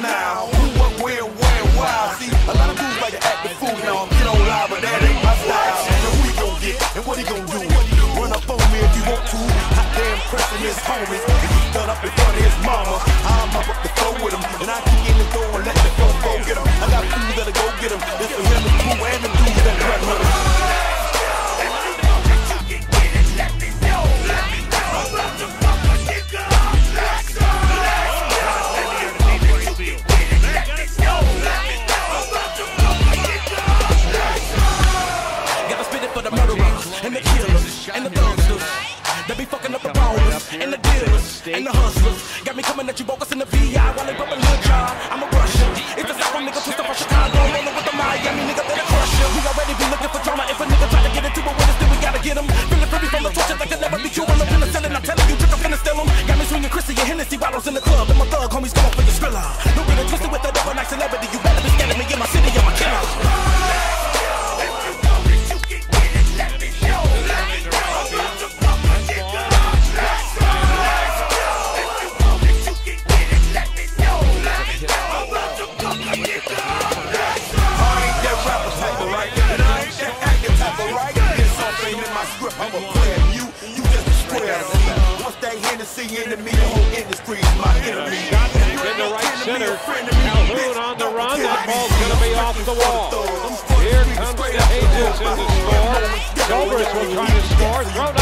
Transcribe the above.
now. Who, what, where, where, why? See, a lot of dudes like to act the fool now. I'm get on live, but that ain't my style. And who he gon' get, and what he gon' do? Run up on me if you want to. Hot damn pressing his homies. And he's done up in front of his mama. I'm up up the floor with him. And I can get in the door and let the flow go get him. I got food that'll go get him. This the murderers and the killers and the thugsters. They be fucking up the ballers and the dealers and the hustlers. Got me coming at you bogus in the VI while they bumping hood job. I'm a Russian. It's a South nigga twist up from Chicago. Rolling with the Miami nigga better crush him. We already be looking for drama. If a nigga try to get into it with us, then we gotta get him. Feeling free from the torture that can never be true. I'm finna sell it. I'm telling you, trick, I'm finna steal him. Got me swinging Chrissy and Hennessy bottles in the club. And my thug homies going for the thriller. Right. This ain't in my script, I'm a player. You, you just a square. Once that Hennessy into me, the whole industry's my enemy. In the right center, Calhoun on the run. That ball's going to be off the wall. Here comes the Ages in the score. Dobris will try to score. Thrown